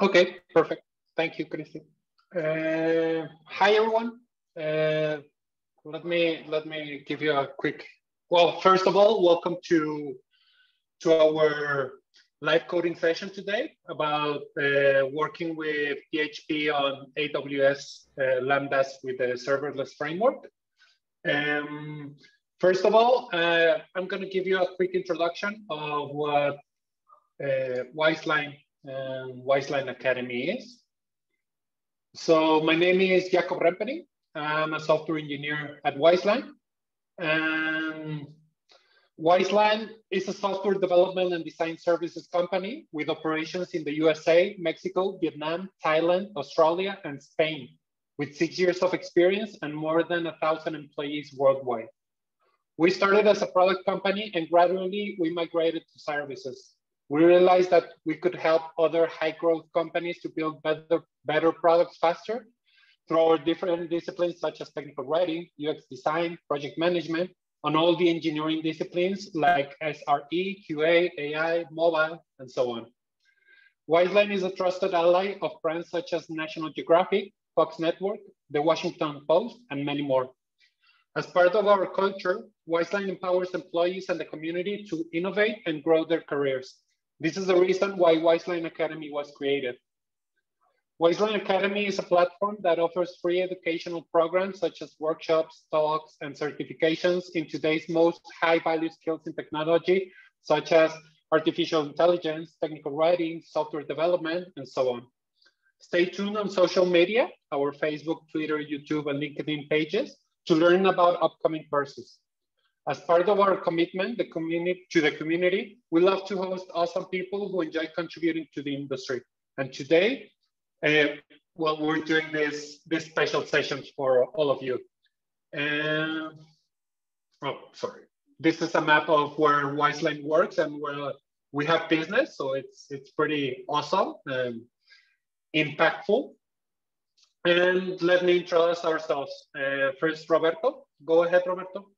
Okay, perfect. Thank you, Christy. Uh, hi, everyone. Uh, let me let me give you a quick. Well, first of all, welcome to to our live coding session today about uh, working with PHP on AWS uh, Lambdas with the serverless framework. Um, first of all, uh, I'm going to give you a quick introduction of what uh, Wizeline um, Wizeline Academy is. So my name is Jakob Rempening. I'm a software engineer at Wizeline. And Wizeline is a software development and design services company with operations in the USA, Mexico, Vietnam, Thailand, Australia, and Spain, with six years of experience and more than a thousand employees worldwide. We started as a product company and gradually we migrated to services we realized that we could help other high growth companies to build better, better products faster through our different disciplines such as technical writing, UX design, project management, on all the engineering disciplines like SRE, QA, AI, mobile, and so on. Wizeline is a trusted ally of brands such as National Geographic, Fox Network, The Washington Post, and many more. As part of our culture, Wizeline empowers employees and the community to innovate and grow their careers. This is the reason why Wizeline Academy was created. Wizeline Academy is a platform that offers free educational programs such as workshops, talks, and certifications in today's most high value skills in technology, such as artificial intelligence, technical writing, software development, and so on. Stay tuned on social media, our Facebook, Twitter, YouTube, and LinkedIn pages to learn about upcoming courses. As part of our commitment the to the community, we love to host awesome people who enjoy contributing to the industry. And today, uh, well, we're doing this, this special sessions for all of you. And, oh, sorry. This is a map of where Wizeline works and where we have business. So it's, it's pretty awesome and impactful. And let me introduce ourselves. Uh, first, Roberto. Go ahead, Roberto.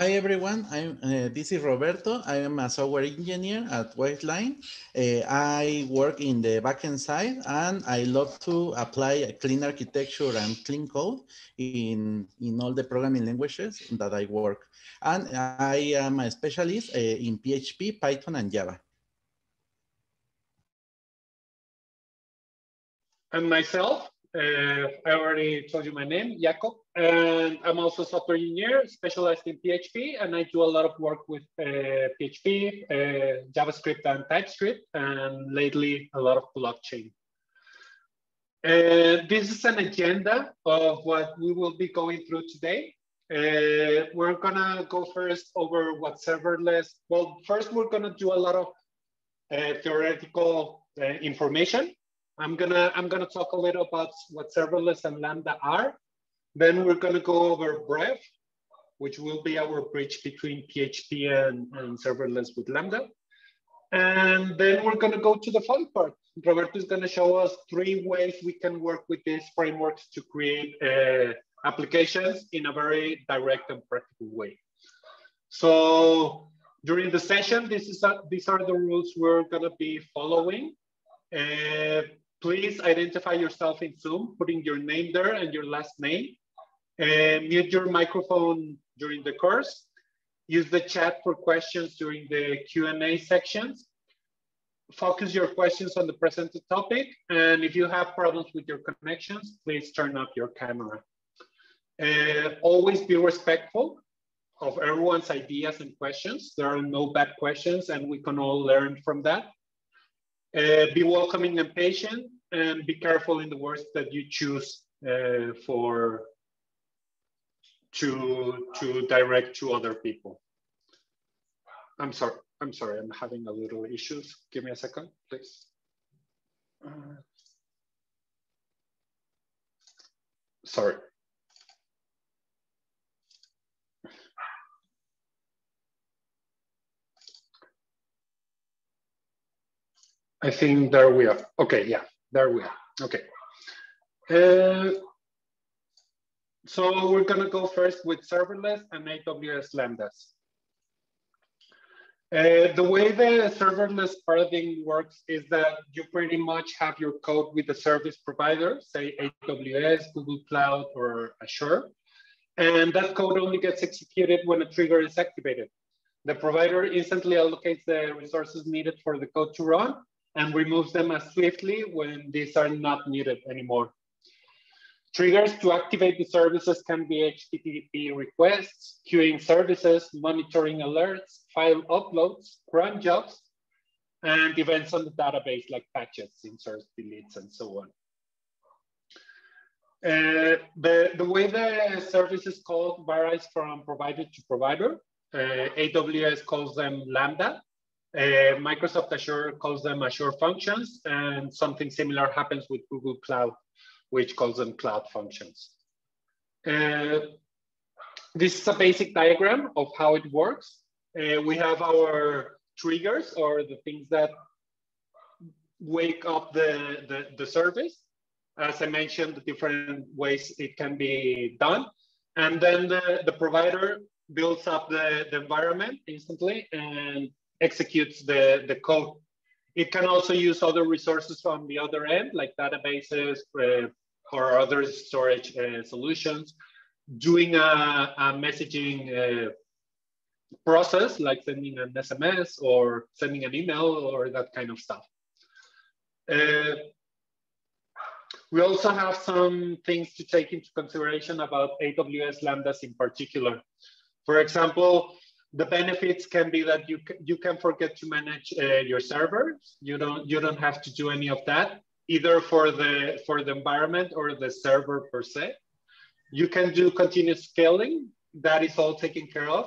Hi everyone, I'm, uh, this is Roberto. I am a software engineer at Wizeline. Uh, I work in the backend side and I love to apply clean architecture and clean code in, in all the programming languages that I work. And I am a specialist uh, in PHP, Python, and Java. And myself, uh, I already told you my name, Jacob, and I'm also a software engineer specialized in PHP, and I do a lot of work with uh, PHP, uh, JavaScript, and TypeScript, and lately a lot of blockchain. Uh, this is an agenda of what we will be going through today. Uh, we're gonna go first over what serverless, well, first we're gonna do a lot of uh, theoretical information I'm gonna I'm gonna talk a little about what serverless and Lambda are. Then we're gonna go over Bref, which will be our bridge between PHP and, and serverless with Lambda. And then we're gonna go to the fun part. Roberto is gonna show us three ways we can work with these frameworks to create uh, applications in a very direct and practical way. So during the session, this is a, these are the rules we're gonna be following. Uh, please identify yourself in Zoom, putting your name there and your last name. And mute your microphone during the course. Use the chat for questions during the Q&A sections. Focus your questions on the presented topic. And if you have problems with your connections, please turn up your camera. Uh, always be respectful of everyone's ideas and questions. There are no bad questions and we can all learn from that. Uh, be welcoming and patient, and be careful in the words that you choose uh, for to to direct to other people. I'm sorry. I'm sorry. I'm having a little issues. Give me a second, please. Sorry. I think there we are. Okay, yeah, there we are. Okay. Uh, so we're gonna go first with serverless and AWS Lambdas. Uh, the way the serverless paradigm works is that you pretty much have your code with the service provider, say AWS, Google Cloud, or Azure. And that code only gets executed when a trigger is activated. The provider instantly allocates the resources needed for the code to run and removes them as swiftly when these are not needed anymore. Triggers to activate the services can be HTTP requests, queuing services, monitoring alerts, file uploads, cron jobs, and events on the database like patches, inserts, deletes, and so on. Uh, the, the way the service is called varies from provider to provider. Uh, AWS calls them Lambda. Uh, Microsoft Azure calls them Azure Functions, and something similar happens with Google Cloud which calls them cloud functions. Uh, this is a basic diagram of how it works. Uh, we have our triggers or the things that wake up the, the, the service. As I mentioned, the different ways it can be done. And then the, the provider builds up the, the environment instantly and executes the, the code. It can also use other resources from the other end, like databases, uh, or other storage uh, solutions, doing a, a messaging uh, process like sending an SMS or sending an email or that kind of stuff. Uh, we also have some things to take into consideration about AWS Lambdas in particular. For example, the benefits can be that you, you can forget to manage uh, your servers. You don't, you don't have to do any of that either for the for the environment or the server per se. You can do continuous scaling. That is all taken care of.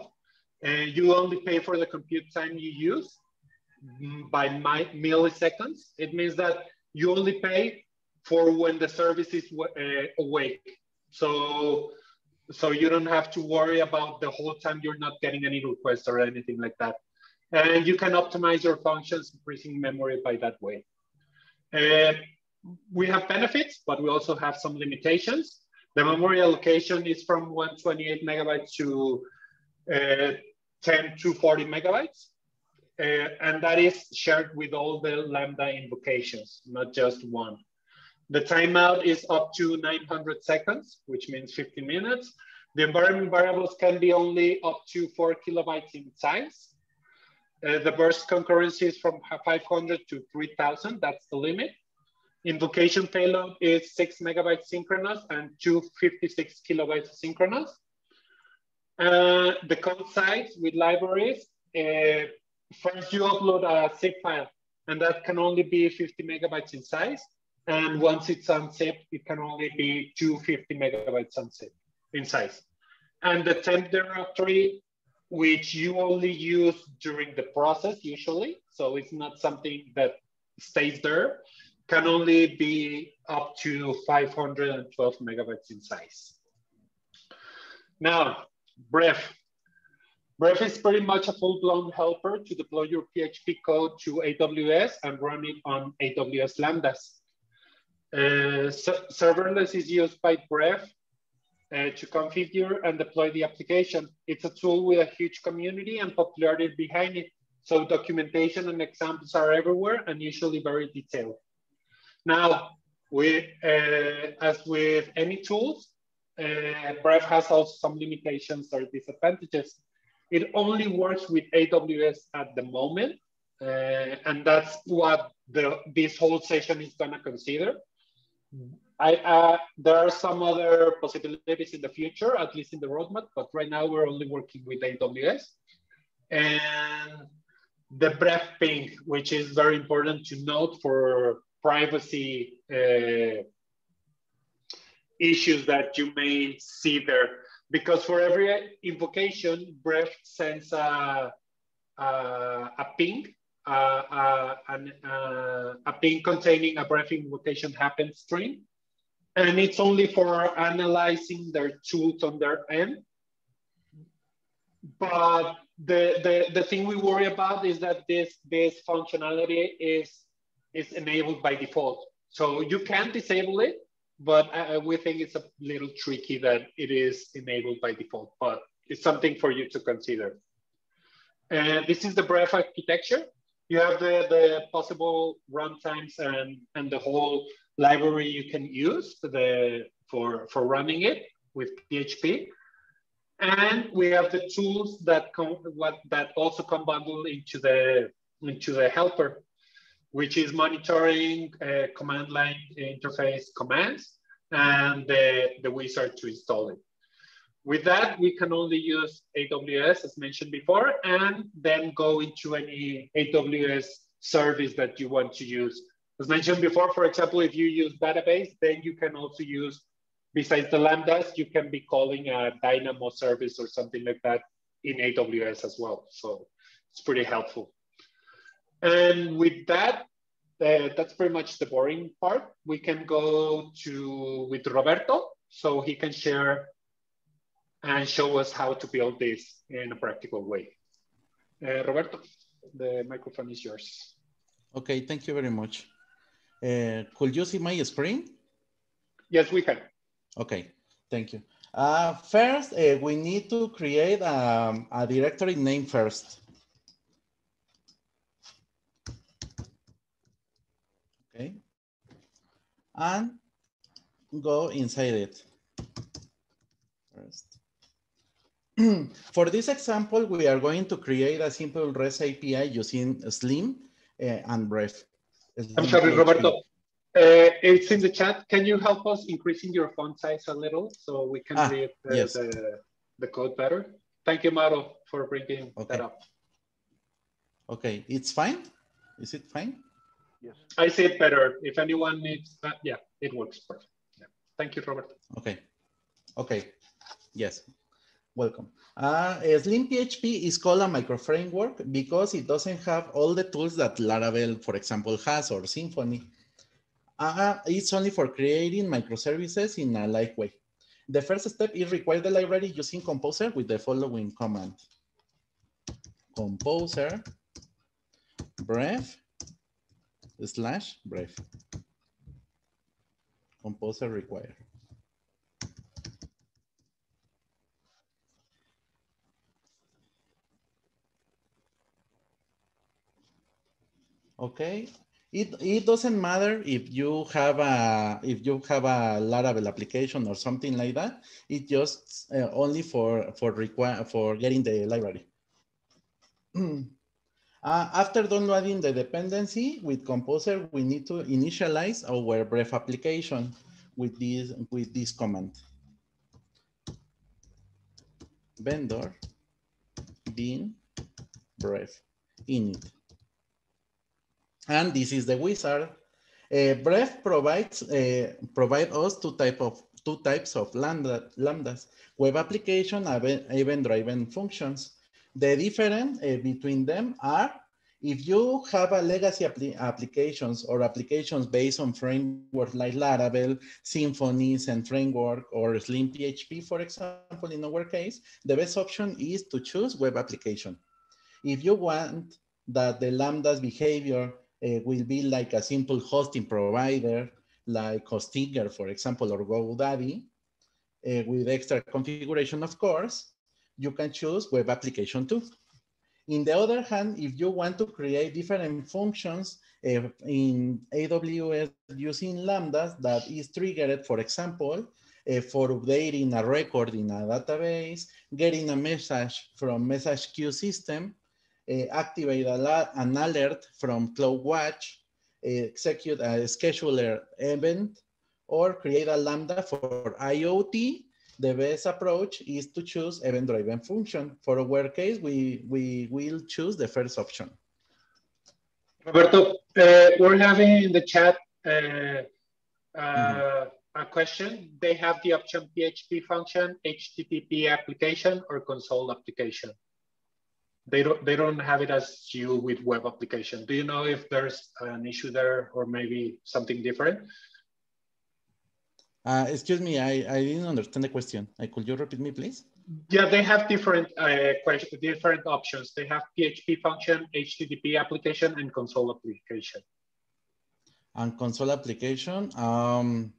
And you only pay for the compute time you use by my, milliseconds. It means that you only pay for when the service is uh, awake. So, so you don't have to worry about the whole time you're not getting any requests or anything like that. And you can optimize your functions, increasing memory by that way. Uh, we have benefits, but we also have some limitations. The memory allocation is from 128 megabytes to uh, 10 to 40 megabytes. Uh, and that is shared with all the Lambda invocations, not just one. The timeout is up to 900 seconds, which means 15 minutes. The environment variables can be only up to four kilobytes in size. Uh, the burst concurrency is from 500 to 3000, that's the limit. Invocation payload is six megabytes synchronous and 256 kilobytes synchronous. Uh, the code size with libraries, uh, first you upload a zip file and that can only be 50 megabytes in size. And once it's unzipped, it can only be 250 megabytes unzipped in size. And the temp directory, which you only use during the process usually. So it's not something that stays there can only be up to 512 megabytes in size. Now, Bref. Bref is pretty much a full-blown helper to deploy your PHP code to AWS and run it on AWS Lambdas. Uh, serverless is used by Bref uh, to configure and deploy the application. It's a tool with a huge community and popularity behind it. So documentation and examples are everywhere and usually very detailed. Now, we, uh, as with any tools, uh, has also some limitations or disadvantages. It only works with AWS at the moment, uh, and that's what the, this whole session is gonna consider. I, uh, there are some other possibilities in the future, at least in the roadmap, but right now we're only working with AWS. And the Bref ping, which is very important to note for privacy uh, issues that you may see there. Because for every invocation, Bref sends a, a, a ping, an, uh, a pin containing a Bref invocation happen string. And it's only for analyzing their tools on their end. But the, the, the thing we worry about is that this, this functionality is is enabled by default. So you can disable it, but uh, we think it's a little tricky that it is enabled by default, but it's something for you to consider. And this is the Bref architecture. You have the, the possible runtimes and, and the whole library you can use the, for, for running it with PHP. And we have the tools that come what that also come bundled into the into the helper, which is monitoring uh, command line interface commands and the, the wizard to install it. With that, we can only use AWS as mentioned before, and then go into any AWS service that you want to use. As mentioned before, for example, if you use database, then you can also use, besides the Lambdas, you can be calling a Dynamo service or something like that in AWS as well. So it's pretty helpful. And with that, uh, that's pretty much the boring part. We can go to with Roberto, so he can share and show us how to build this in a practical way. Uh, Roberto, the microphone is yours. Okay, thank you very much. Uh, could you see my screen? Yes, we can. Okay, thank you. Uh, first, uh, we need to create um, a directory name first. Okay, and go inside it first. For this example, we are going to create a simple REST API using Slim uh, and Bref. I'm sorry, Roberto. Uh, it's in the chat. Can you help us increasing your font size a little so we can ah, read the, yes. the, the, code better? Thank you, Maro, for bringing okay. that up. Okay, it's fine? Is it fine? Yes. I see it better. If anyone needs that, yeah, it works perfect. Yeah. Thank you, Robert. Okay. Okay. Yes. Welcome. Uh, Slim PHP is called a micro framework because it doesn't have all the tools that Laravel, for example, has or Symfony. Uh, it's only for creating microservices in a light way. The first step is require the library using Composer with the following command. Composer bref slash bref. Composer require. Okay. It, it doesn't matter if you have a if you have a Laravel application or something like that. It just uh, only for for require for getting the library. uh, after downloading the dependency with Composer, we need to initialize our Bref application with this with this command. Vendor bin Bref init. And this is the wizard. Uh, Bref provides uh, provide us two type of two types of lambda, lambdas: web application and event-driven functions. The difference uh, between them are if you have a legacy applications or applications based on frameworks like Laravel, Symfony, Zend framework, or Slim PHP, for example, in our case, the best option is to choose web application. If you want that the Lambda's behavior uh, will be like a simple hosting provider, like Hostinger, for example, or GoDaddy, uh, with extra configuration, of course, you can choose web application too. In the other hand, if you want to create different functions uh, in AWS using Lambdas that is triggered, for example, uh, for updating a record in a database, getting a message from message queue system, uh, activate an alert from CloudWatch, execute a scheduler event, or create a Lambda for IoT, the best approach is to choose event-driven function. For our case, we, we will choose the first option. Roberto, uh, we're having in the chat uh, uh, mm -hmm. a question. They have the option PHP function, HTTP application, or console application they don't they don't have it as you with web application. Do you know if there's an issue there or maybe something different? Uh, excuse me, I, I didn't understand the question. Uh, could you repeat me, please? Yeah, they have different uh, questions, different options. They have PHP function, HTTP application, and console application. And console application, um,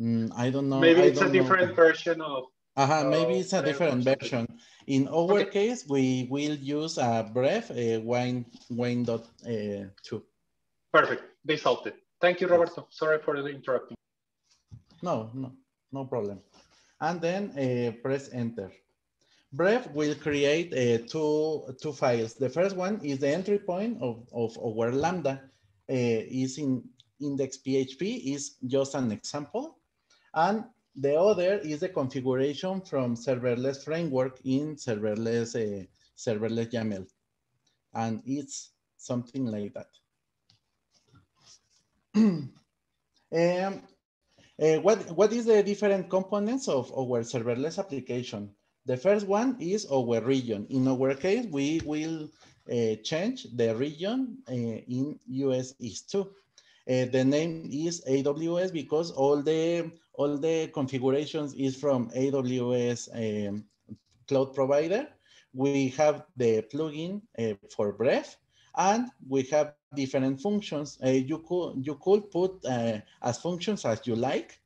mm, I don't know. Maybe it's a different know. version of Uh -huh, maybe it's a different version. In our okay. case, we will use a Bref uh, wine wine dot uh, two. Perfect. They solved it. Thank you, Roberto. Sorry for interrupting. No, no, no problem. And then uh, press enter. Bref will create uh, two, two files. The first one is the entry point of, of our Lambda uh, is in index PHP is just an example. And the other is the configuration from serverless framework in serverless, uh, serverless YAML. And it's something like that. um, uh, what, what is the different components of our serverless application? The first one is our region. In our case, we will uh, change the region uh, in US East 2. Uh, the name is AWS because all the all the configurations is from AWS um, cloud provider. We have the plugin uh, for Bref, and we have different functions. Uh, you could you could put uh, as functions as you like.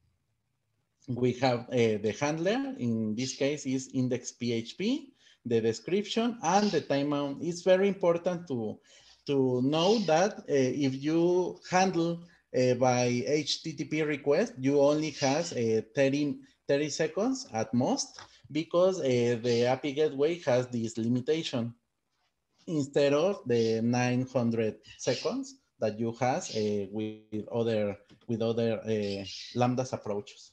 We have uh, the handler. In this case, is index PHP. The description and the timeout. It's very important to to know that uh, if you handle uh, by HTTP request, you only has uh, 30, 30 seconds at most because the API gateway has this limitation instead of the 900 seconds that you has with other with other lambdas approaches.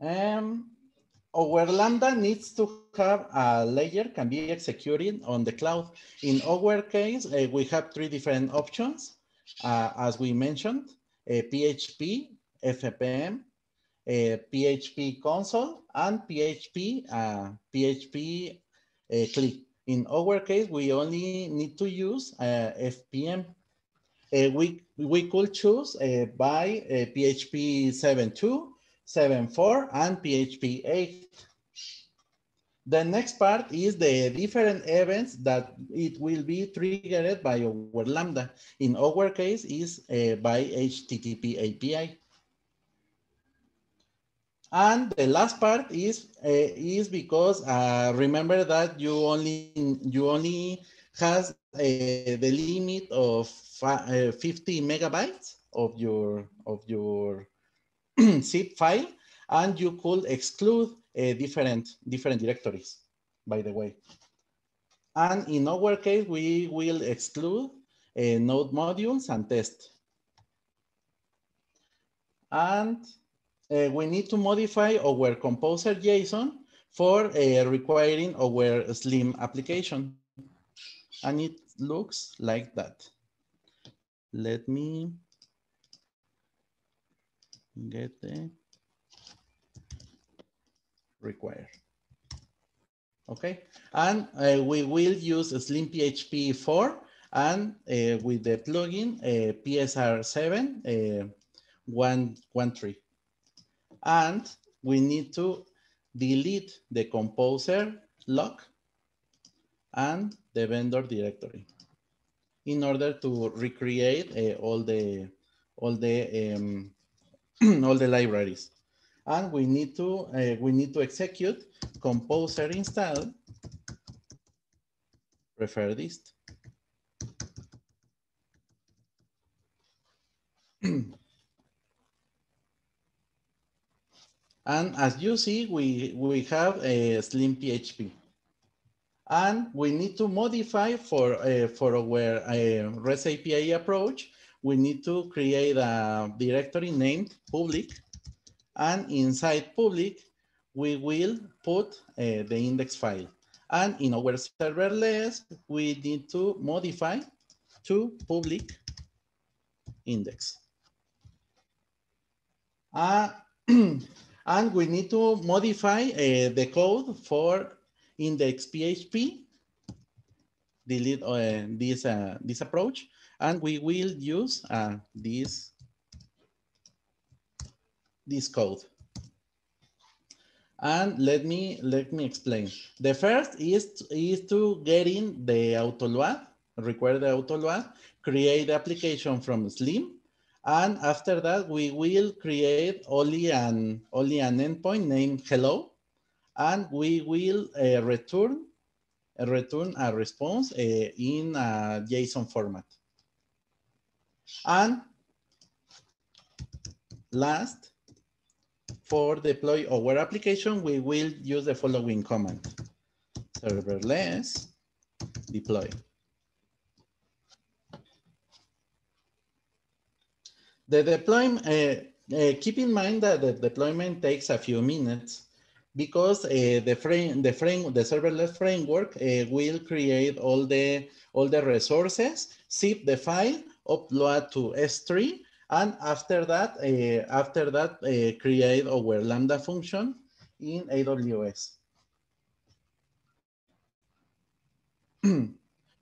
Um, our Lambda needs to have a layer can be executed on the cloud. In our case, uh, we have three different options, uh, as we mentioned, PHP, FPM, PHP console, and PHP, PHP uh, click. In our case, we only need to use uh, FPM. Uh, we, we could choose by PHP 7.2, 7.4, and PHP 8. The next part is the different events that it will be triggered by our Lambda. In our case is uh, by HTTP API. And the last part is uh, is because uh, remember that you only you only has uh, the limit of uh, 50 megabytes of your of your zip file, and you could exclude uh, different different directories. By the way, and in our case, we will exclude uh, node modules and test. And uh, we need to modify our composer JSON for uh, requiring our Slim application. And it looks like that. Let me get the require. Okay, and uh, we will use Slim PHP 4 and uh, with the plugin uh, PSR7 uh, one, one tree and we need to delete the composer lock and the vendor directory in order to recreate uh, all the all the um, all the libraries and we need to uh, we need to execute composer install prefer dist And as you see, we, we have a Slim PHP. And we need to modify for, uh, for our uh, REST API approach, we need to create a directory named public. And inside public, we will put uh, the index file. And in our serverless, we need to modify to public index. Uh, And we need to modify uh, the code for index PHP, delete uh, this, uh, this approach, and we will use uh, this, this code. And let me let me explain. The first is is to get in the auto load, require the auto load, create the application from Slim, And after that, we will create only an, only an endpoint named hello. And we will uh, return, return a response uh, in a JSON format. And last, for deploy our application, we will use the following command. Serverless deploy. The deployment, uh, uh, keep in mind that the deployment takes a few minutes because uh, the frame, the frame, the serverless framework uh, will create all the all the resources, zip the file, upload to S3, and after that, uh, after that, uh, create our Lambda function in AWS.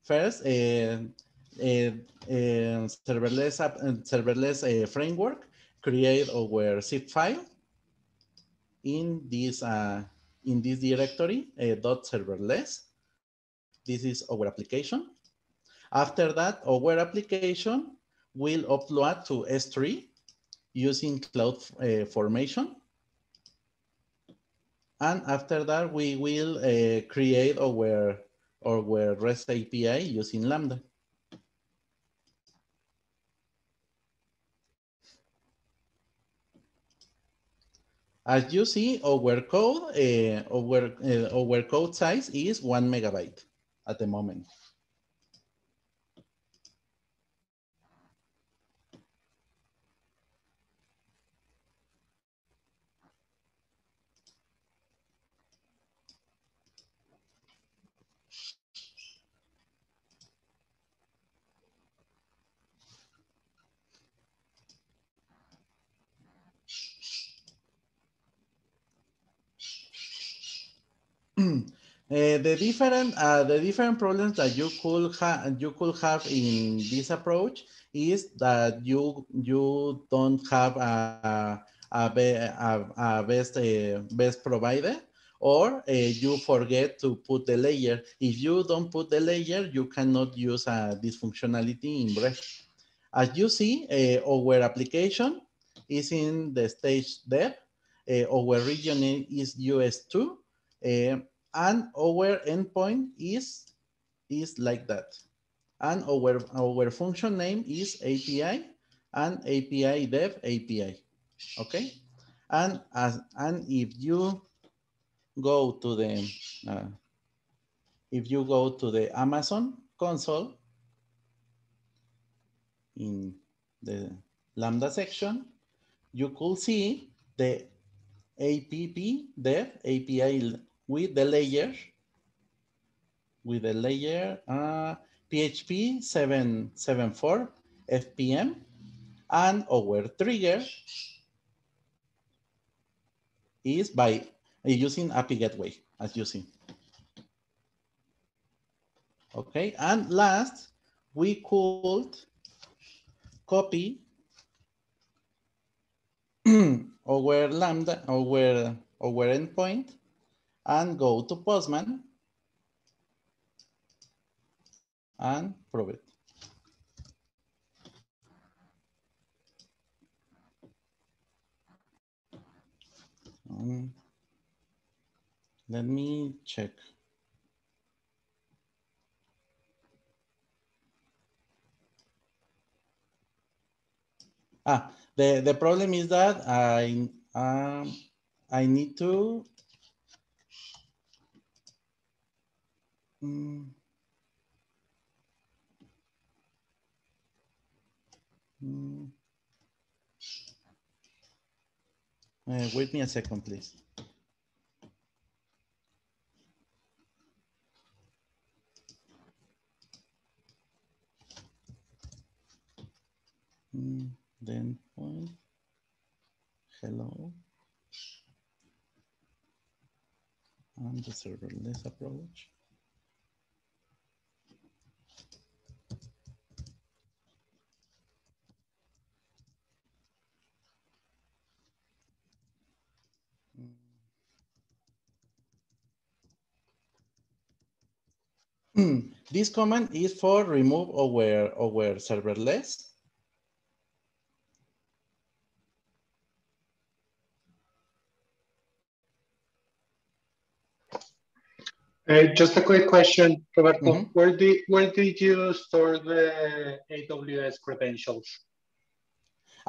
First, uh, serverless app, serverless framework create our zip file in this uh, in this directory dot serverless. This is our application. After that, our application will upload to S3 using Cloud uh, Formation. And after that, we will uh, create our, our REST API using Lambda. As you see, our code, uh, our, uh, our code size is one megabyte at the moment. Uh, the different uh, the different problems that you could have you could have in this approach is that you you don't have a a, a, a best uh, best provider or uh, you forget to put the layer. If you don't put the layer, you cannot use uh, this functionality in Bref. As you see, our application is in the stage dev. our region is US2 and our endpoint is is like that. And our our function name is api and api dev api okay? And as and if you go to the uh, if you go to the amazon console in the lambda section you could see the app dev api with the layer, with the layer uh, PHP 774 FPM and our trigger is by using API Gateway, as you see. Okay, and last, we could copy our lambda, our, our endpoint and go to Postman and prove it. Um, let me check. Ah, the, the problem is that I, um, I need to Mm. Mm. Uh, wait me a second, please. Mm, then point, hello. And the serverless approach. Hmm. this command is for remove our, our serverless. Uh, just a quick question, Roberto. Mm -hmm. Where did where did you store the AWS credentials?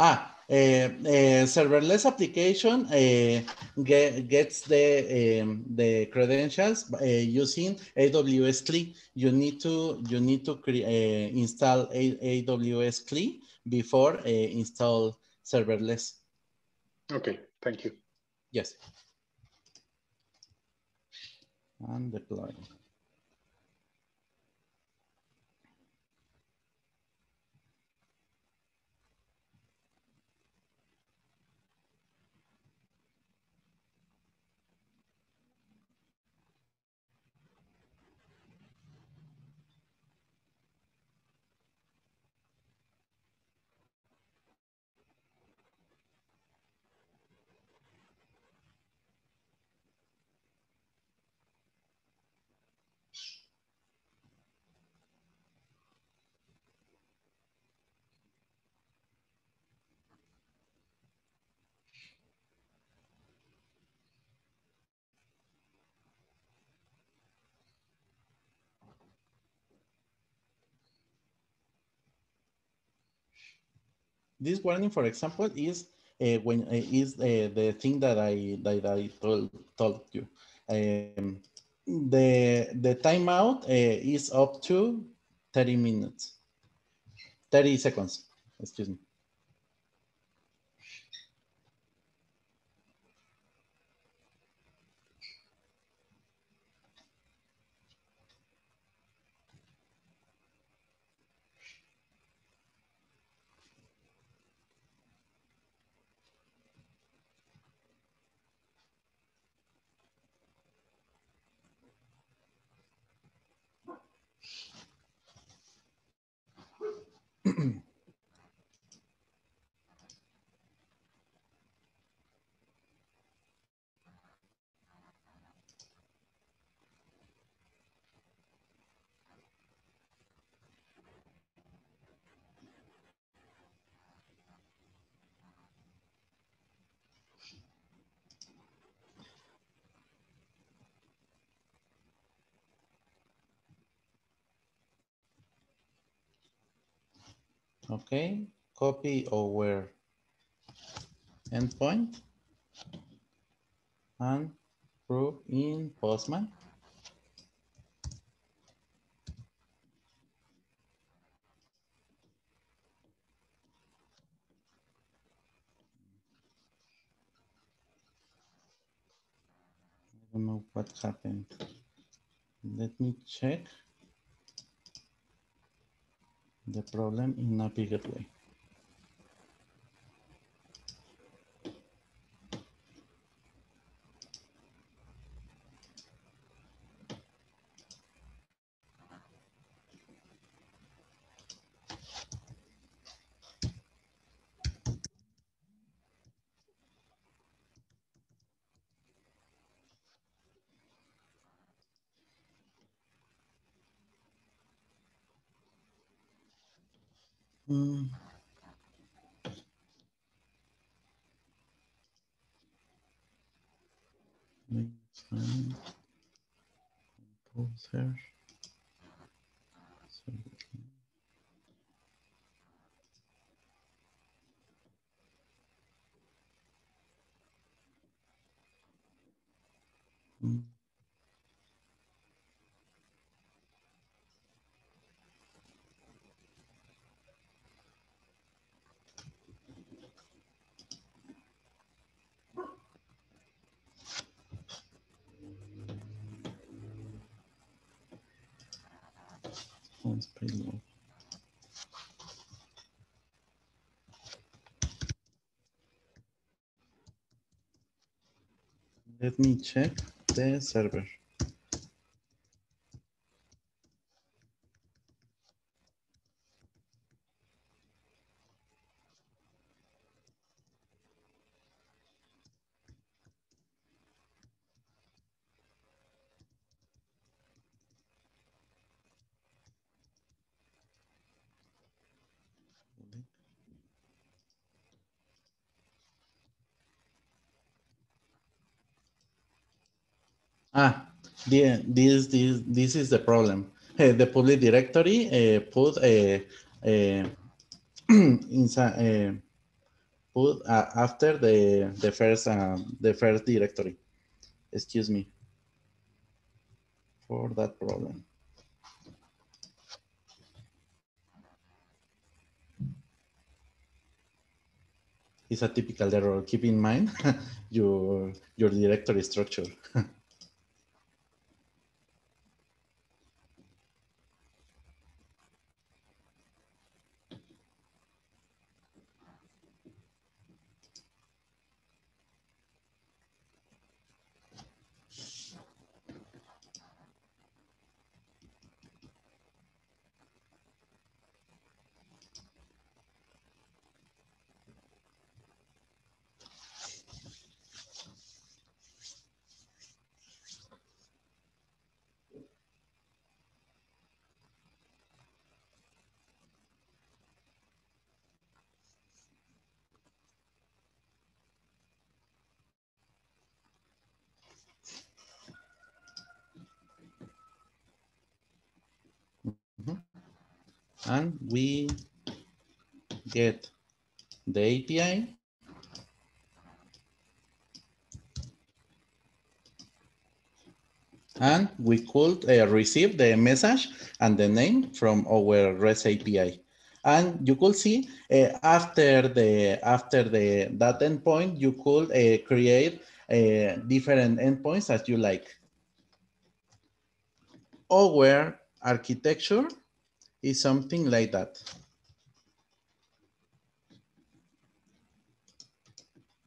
Ah, uh, uh, serverless application uh, get, gets the um, the credentials using AWS CLI. You need to you need to install A- AWS CLI before install serverless. Okay, thank you. Yes. And deploy. This warning, for example, is uh, when uh, is uh, the thing that I that I told told you. Um, the the timeout is up to 30 minutes, 30 seconds. Excuse me. Okay, copy over endpoint and prove in Postman. I don't know what happened. Let me check the problem in a bigger way. Hmm. Next time, composer. Let me check the server. Ah, the, this, this, this is the problem. Uh, the public directory uh, put a, a inside, put uh, after the the first um, the first directory. Excuse me for that problem. It's a typical error. Keep in mind your your directory structure. and we get the API and we could uh, receive the message and the name from our REST API. And you could see uh, after the after the that endpoint, you could uh, create uh, different endpoints as you like. Our architecture is something like that.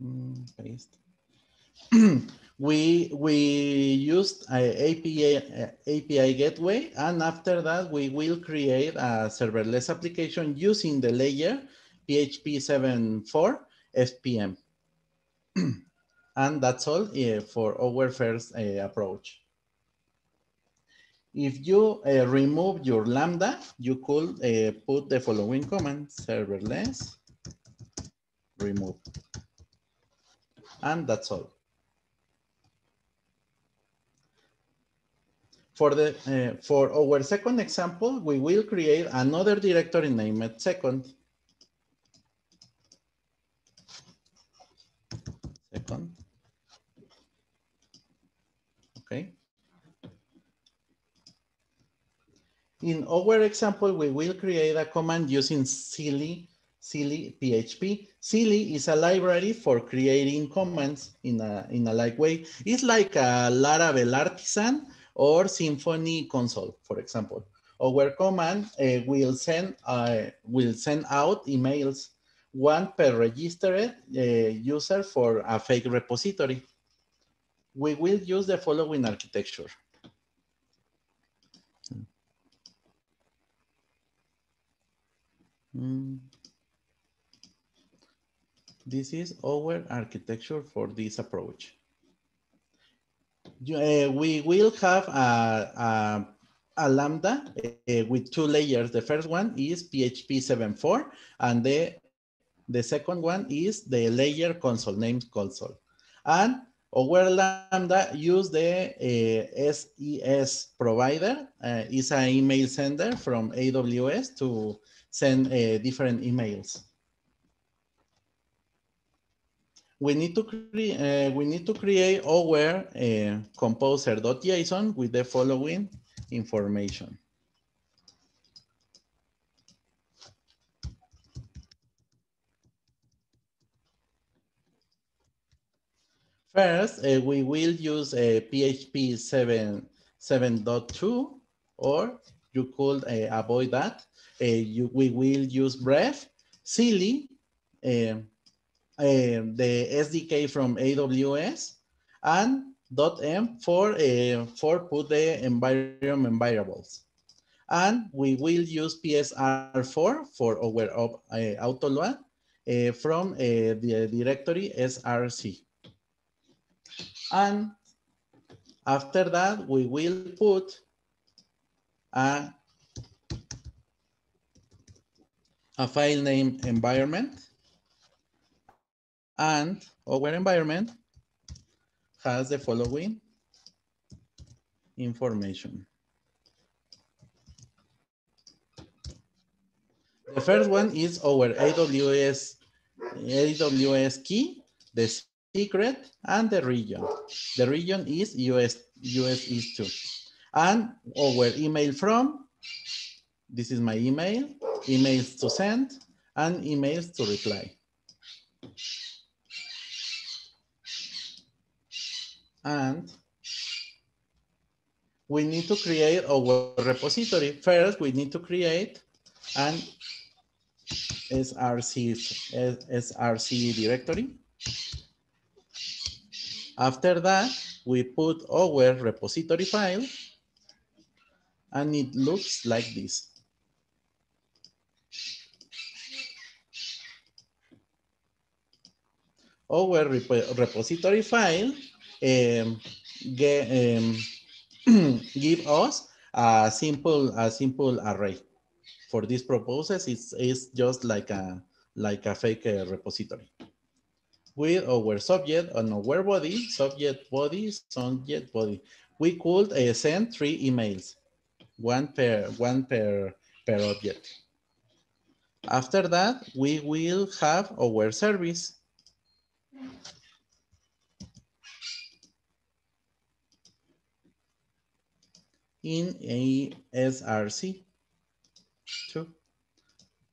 Mm, paste. we we used a API API gateway, and after that we will create a serverless application using the layer PHP 7.4 FPM. and that's all uh, for our first uh, approach. If you uh, remove your Lambda, you could put the following command, serverless remove. And that's all. For, the, uh, for our second example, we will create another directory named second. Second. Okay. In our example, we will create a command using Silly, Silly PHP. Silly is a library for creating commands in a, in a like way. It's like a Laravel artisan or Symfony console, for example. Our command uh, will send uh, will send out emails, one per registered uh, user for a fake repository. We will use the following architecture. Mm. This is our architecture for this approach. Uh, we will have a, a, a Lambda uh, with two layers. The first one is PHP 7.4 and the, the second one is the layer console, named console. And our Lambda use the uh, SES provider, uh, is an email sender from AWS to send uh, different emails. We need to create uh, we need to create our uh, composer.json with the following information. First, uh, we will use PHP 7, 7.2, or you could uh, avoid that. You, we will use Bref, Silly, uh, the SDK from AWS, and .env for, for put the environment variables. And we will use PSR4 for our uh, autoload uh, from uh, the directory SRC. And after that, we will put a, a file name environment. And our environment has the following information. The first one is our AWS, AWS key, the secret, and the region. The region is US, US East 2. And our email from, this is my email, emails to send, and emails to reply. And we need to create our repository. First, we need to create an SRC, SRC directory. After that, we put our repository file and it looks like this. Our repository file um, get, um, give us a simple a simple array. For these purposes, it's, it's just like a like a fake uh, repository. With our subject and our body, subject body, subject body. We could uh, send three emails, one per one per per object. After that, we will have our service. In a SRC. Two.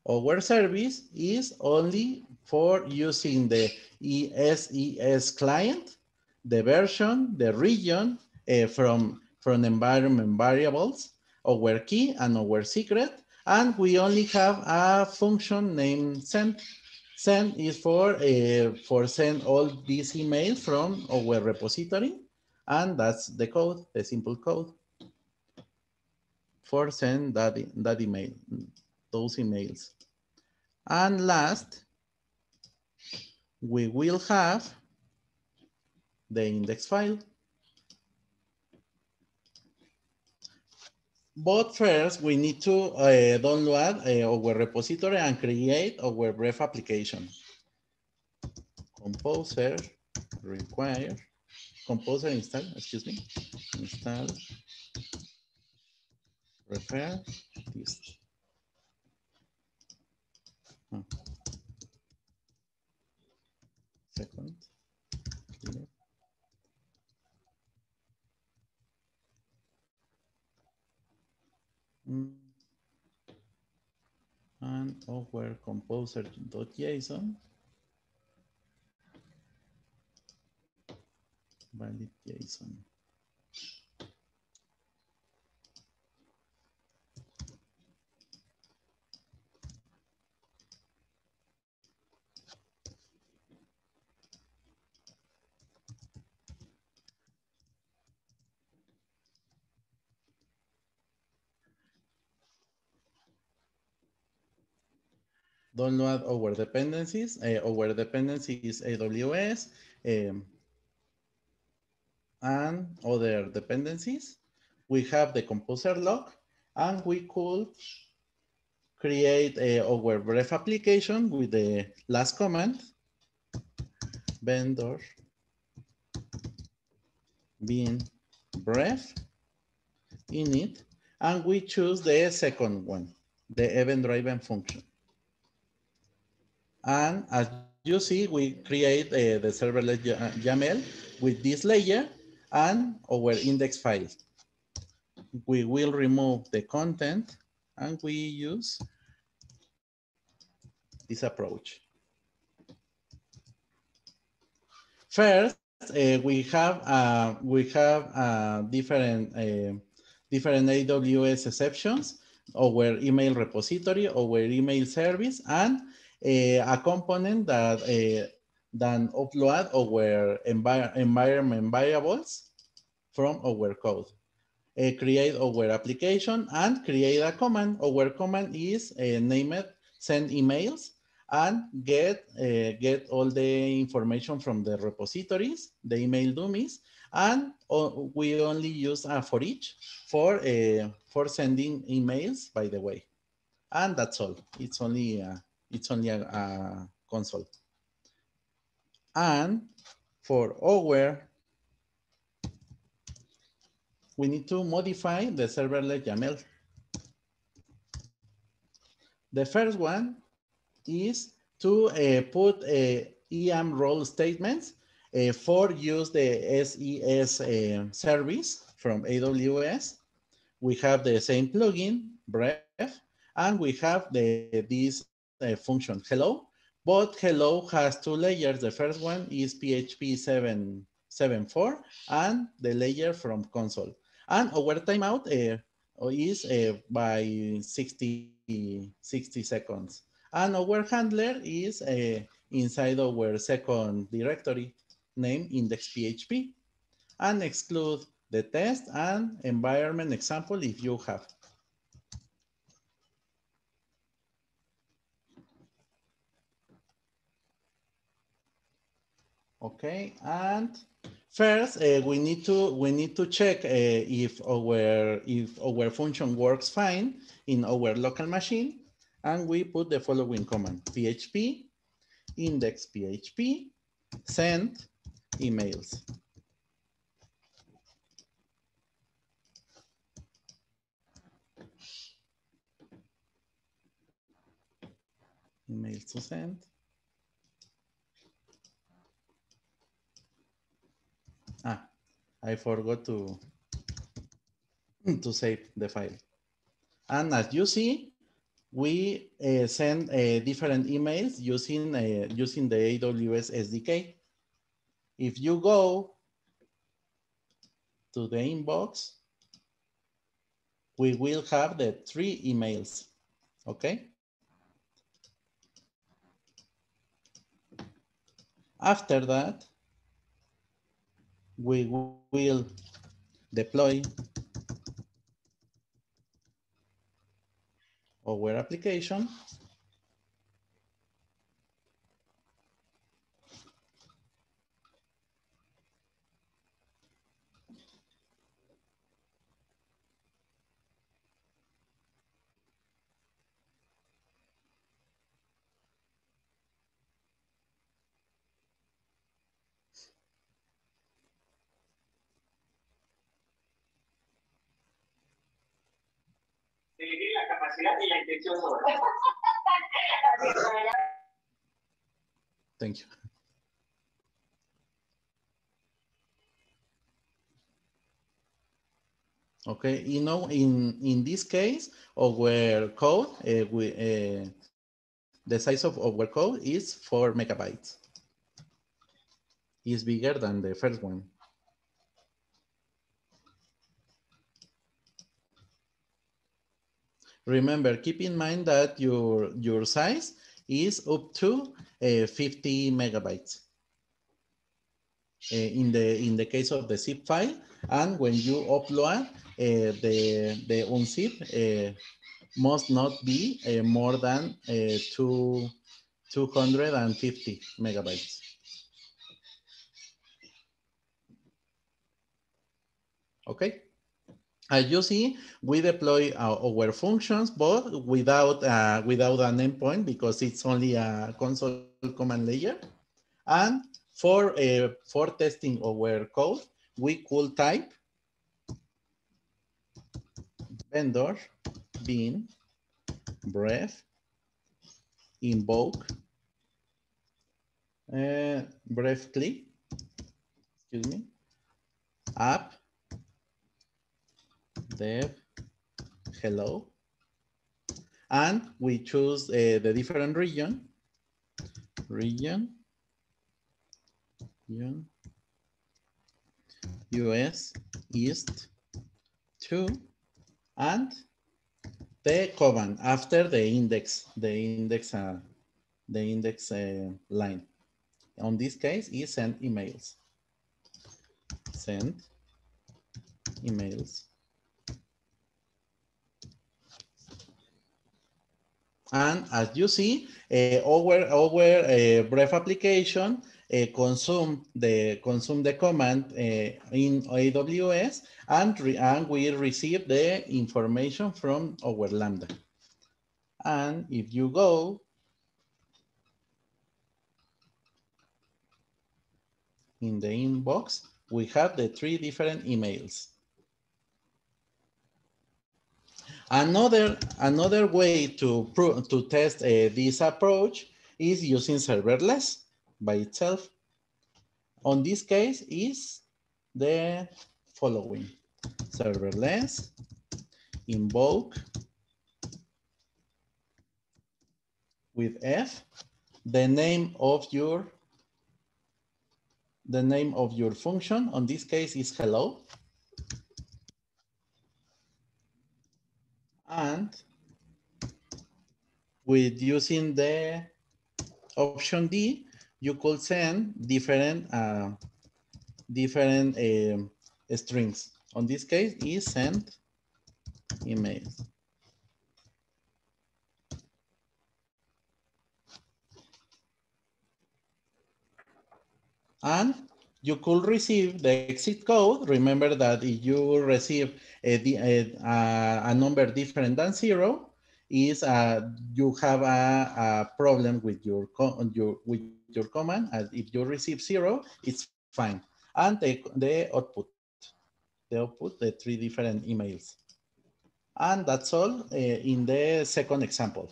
Our service is only for using the SES client, the version, the region uh, from, from environment variables, our key and our secret, and we only have a function named send. Send is for, uh, for send all these emails from our repository, and that's the code, the simple code for send that, that email, those emails. And last, we will have the index file. But first, we need to uh, download uh, our repository and create our Bref application. Composer require, composer install, excuse me, install prefer dist. Hmm. Second. Clear. Mm. And over composer.json. Valid JSON. Download our dependencies. Uh, our dependency is AWS and other dependencies. We have the composer lock and we could create uh, our Bref application with the last command, vendor bin Bref init, and we choose the second one, the event-driven function. And as you see, we create uh, the serverless YAML with this layer and our index file. We will remove the content and we use this approach. First, uh, we have uh, we have uh, different uh, different AWS exceptions, our email repository, our email service, and a component that uh, then upload our envir environment variables from our code. Uh, create our application and create a command. Our command is uh, named send emails and get uh, get all the information from the repositories, the email dummies, and uh, we only use a for each for for sending emails. By the way, and that's all. It's only uh, it's only a, a console. And for our, we need to modify the serverless YAML. The first one is to uh, put uh, IAM role statements uh, for use the SES uh, service from AWS. We have the same plugin, Bref, and we have the this uh, function, hello, but hello has two layers. The first one is PHP 7.7.4 and the layer from console. And our timeout uh, is uh, by 60, 60 seconds. And our handler is uh, inside our second directory named index.php and exclude the test and environment example if you have. Okay, and first uh, we need to we need to check uh, if our if our function works fine in our local machine, and we put the following command: php index php send emails. Emails to send. Ah, I forgot to, to save the file. And as you see, we uh, send uh, different emails using, uh, using the AWS SDK. If you go to the inbox, we will have the three emails, okay? After that, we will deploy our application. la Thank you. Okay, you know, in, in this case, our code, uh, we, uh, the size of our code is four megabytes. It's bigger than the first one. Remember, keep in mind that your, your size is up to uh, 50 megabytes. Uh, in the in the case of the zip file, and when you upload uh, the the unzip uh, must not be uh, more than two 250 megabytes. Okay. As you see, we deploy our, our functions, but without, uh, without an endpoint because it's only a console command layer. And for, uh, for testing our code, we could type vendor bin bref invoke uh, briefly, excuse me, app dev hello. And we choose uh, the different region, region, region, US East 2, and the command after the index, the index, uh, the index uh, line. On this case is send emails. Send emails. And as you see, uh, our, our uh, Bref application uh, consume the consume the command uh, in AWS and, re, and we receive the information from our Lambda. And if you go in the inbox, we have the three different emails. Another, another way to, to test uh, this approach is using serverless by itself. On this case is the following. Serverless, invoke with F, the name of your the name of your function. On this case is hello. And with using the option D, you could send different uh, different uh, strings. On this case is send emails. And you could receive the exit code. Remember that if you receive a, a, a number different than zero, is uh, you have a, a, problem with your, your with your command. And if you receive zero, it's fine. And the, the output, the output, the three different emails. And that's all uh, in the second example.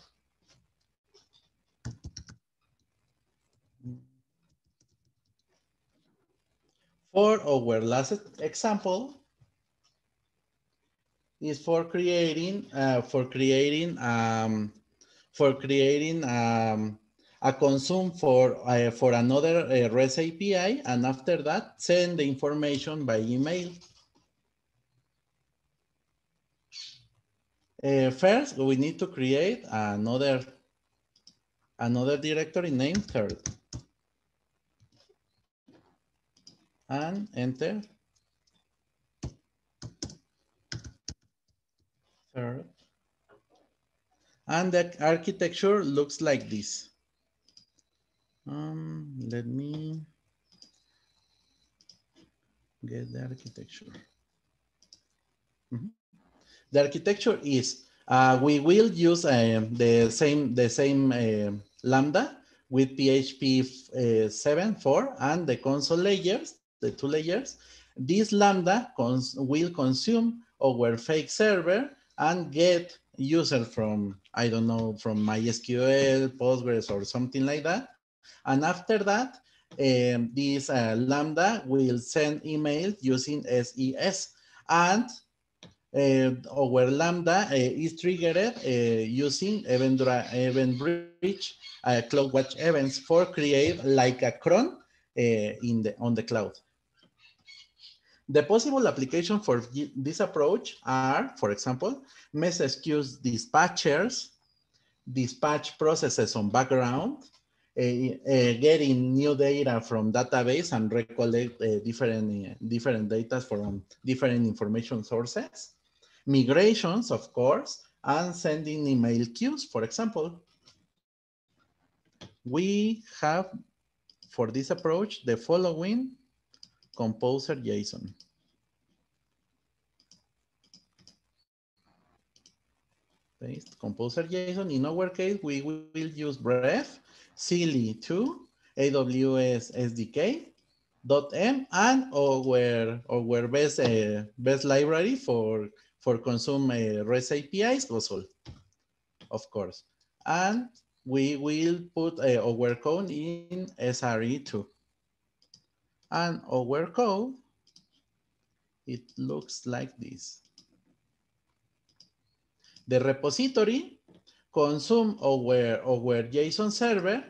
For our last example is for creating uh, for creating um, for creating um, a consume for uh, for another uh, REST API, and after that send the information by email. Uh, first, we need to create another another directory named third. and enter. And the architecture looks like this. Um, let me get the architecture. Mm -hmm. The architecture is uh, we will use uh, the same the same uh, lambda with PHP uh, 7.4 and the console layers the two layers, this Lambda cons will consume our fake server and get user from, I don't know, from MySQL, Postgres, or something like that. And after that, um, this uh, Lambda will send email using SES. And uh, our Lambda uh, is triggered uh, using Event, event Bridge uh, CloudWatch events for create like a cron uh, in the on the cloud. The possible application for this approach are, for example, message queues dispatchers, dispatch processes on background, uh, uh, getting new data from database and recollect uh, different, different data from different information sources, migrations, of course, and sending email queues, for example. We have, for this approach, the following composer JSON. Paste composer JSON. In our case, we will use Bref, Sealy2, AWS SDK, .env, and our, our best, uh, best library for, for consume uh, REST APIs, Guzzle, of course. And we will put uh, our code in SRE2. And our code, it looks like this. The repository consume our, our JSON server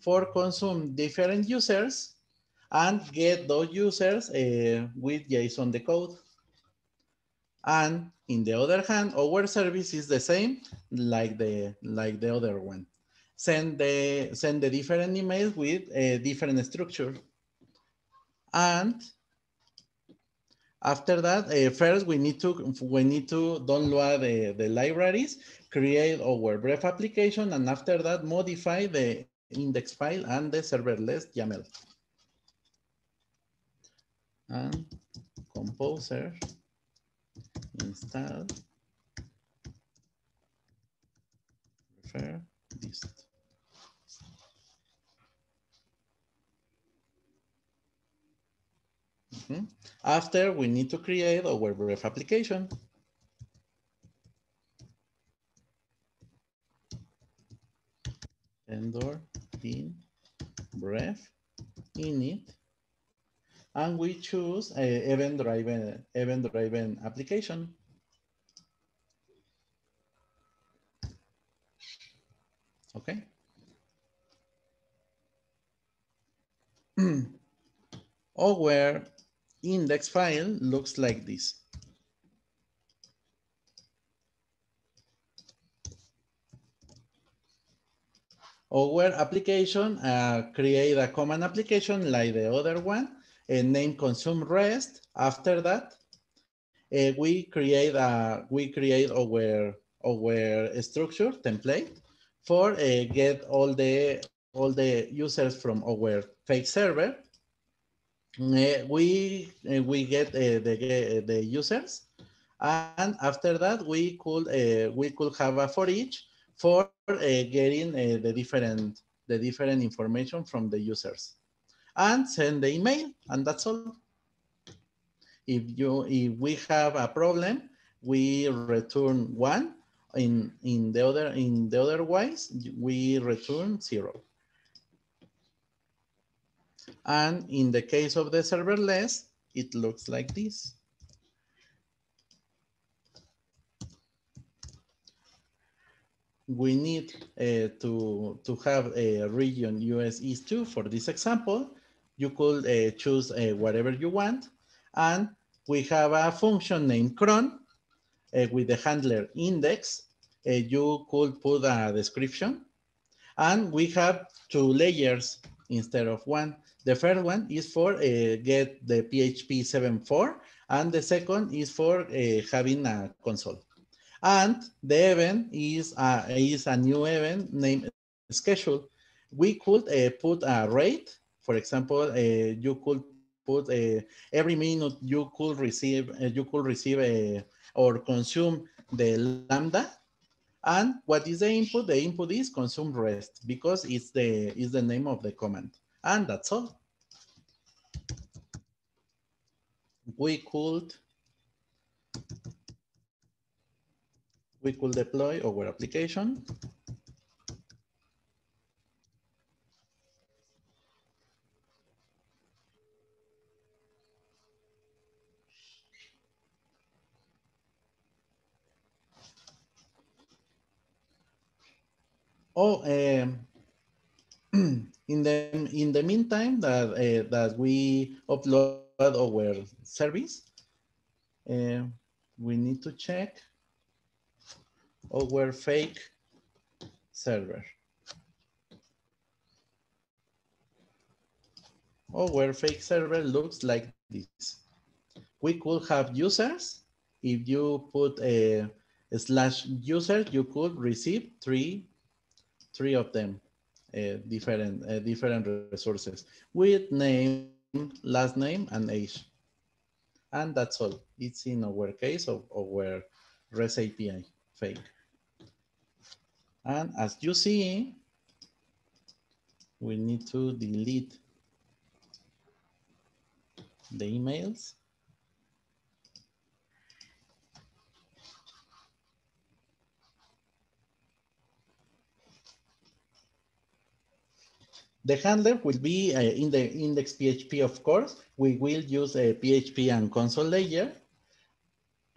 for consume different users and get those users uh, with JSON decode. And in the other hand, our service is the same like the like the other one. Send the send the different emails with a different structure. And after that, uh, first we need to we need to download the, the libraries, create our Bref application, and after that modify the index file and the serverless YAML. And composer install prefer dist. Mm -hmm. After, we need to create our Bref application. vendor bin Bref init. And we choose a event-driven event -driven application. Okay. our index file looks like this. Our application uh, create a common application like the other one, and name consume rest. After that, uh, we create a we create our our structure template for uh, get all the all the users from our fake server. Uh, we uh, we get uh, the the users, and after that we could we could have a for each for getting the different the different information from the users. And send the email and that's all. If you if we have a problem we return one. In in the other in the otherwise we return zero and in the case of the serverless it looks like this we need uh, to, to have a region US East 2 for this example. You could uh, choose uh, whatever you want. And we have a function named cron uh, with the handler index. Uh, you could put a description. And we have two layers instead of one. The first one is for uh, get the PHP 7.4 and the second is for having a console. And the event is, uh, is a new event named schedule. We could uh, put a rate. For example, uh, you could put uh, every minute you could receive, uh, you could receive a, or consume the lambda. And what is the input? The input is consume rest because it's the, is the name of the command. And that's all. We could we could deploy our application. Oh, um, in the in the meantime that uh, that we upload our service, uh, we need to check our fake server. Our fake server looks like this. We could have users. If you put a, a slash user, you could receive three, three of them, different, uh, different resources with name, last name, and age. And that's all. It's in our case of our REST API fake. And as you see, we need to delete the emails. The handler will be uh, in the index PHP, of course. We will use a PHP and console layer.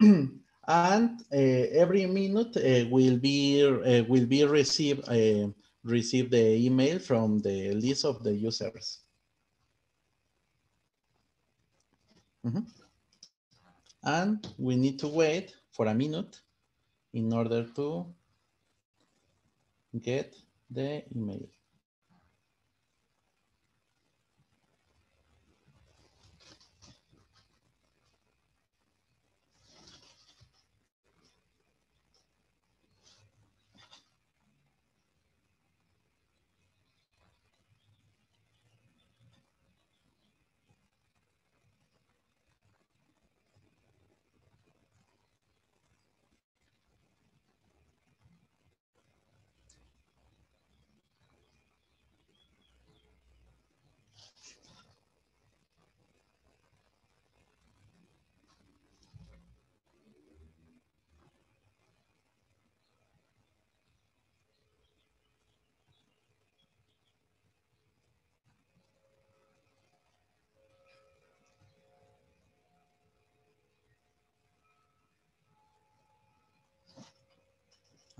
and uh, every minute uh, will be uh, will be receive receive the email from the list of the users. Mm -hmm. And we need to wait for a minute in order to get the email.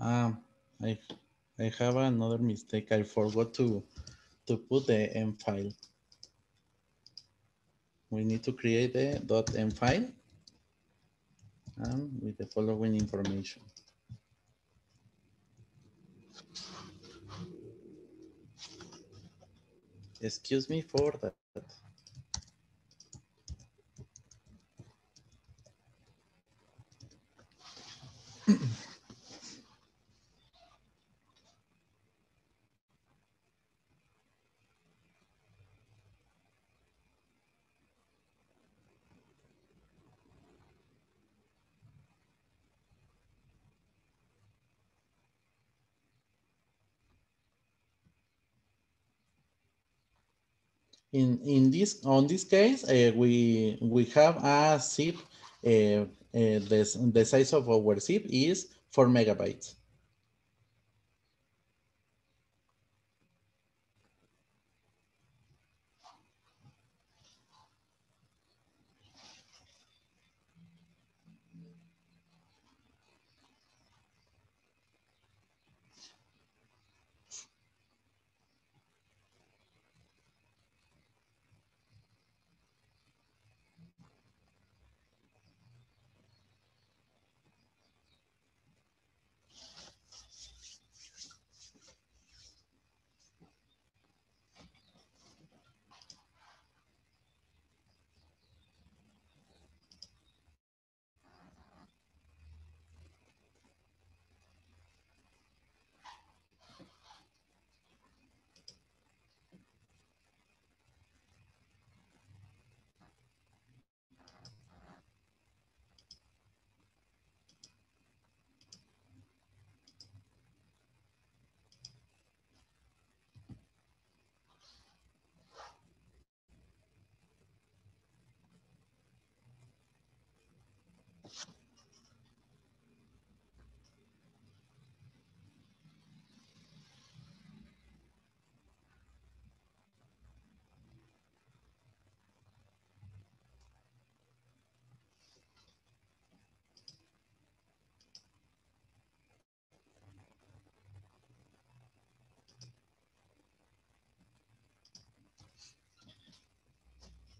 Um, I I have another mistake. I forgot to to put the M file. We need to create the .env file with the following information. Excuse me for that. In in this on this case uh, we we have a zip uh, uh, the, the size of our zip is four megabytes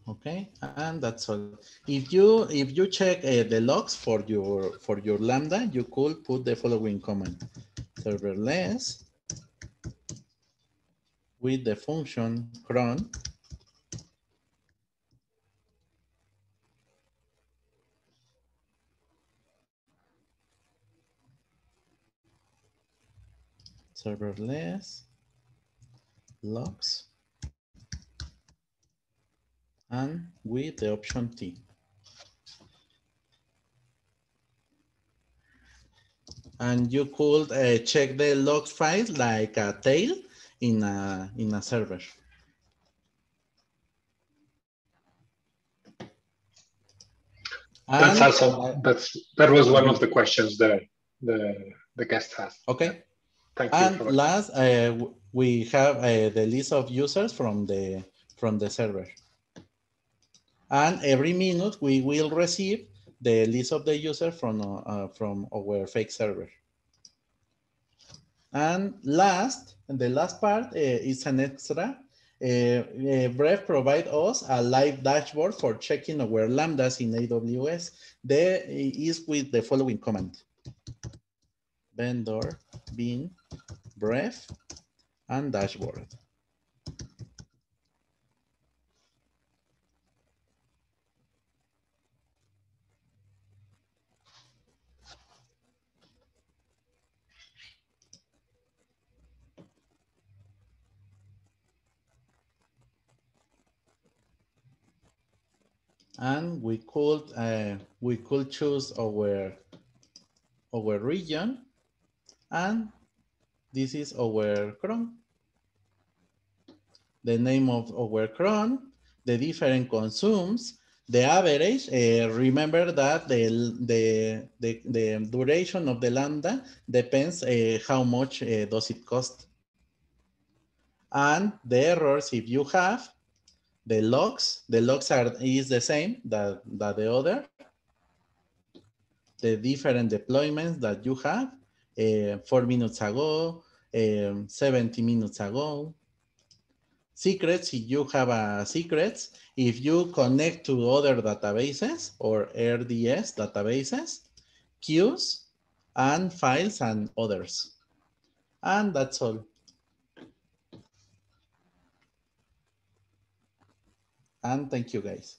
okay and that's all. If you if you check uh, the logs for your for your lambda you could put the following command serverless with the function cron serverless logs and with the option T. And you could uh, check the log file like a tail in a, in a server. That's And- awesome. That's that was one of the questions that the the guest has. Okay. Thank you. And last, uh, we have uh, the list of users from the from the server. And every minute we will receive the list of the user from uh, uh, from our fake server. And last, and the last part uh, is an extra. Uh, uh, provide us a live dashboard for checking our lambdas in AWS. There is with the following command. Vendor bin Bref and dashboard. And we could uh, we could choose our our region and this is our cron. The name of our cron, the different consumes, the average. Uh, remember that the, the, the, the duration of the lambda depends uh, how much uh, does it cost. And the errors, if you have, the logs, the logs are is the same that, that the other. The different deployments that you have, uh, four minutes ago, um, 70 minutes ago. Secrets, if you have a secrets, if you connect to other databases or RDS databases, queues, and files and others. And that's all. And thank you guys.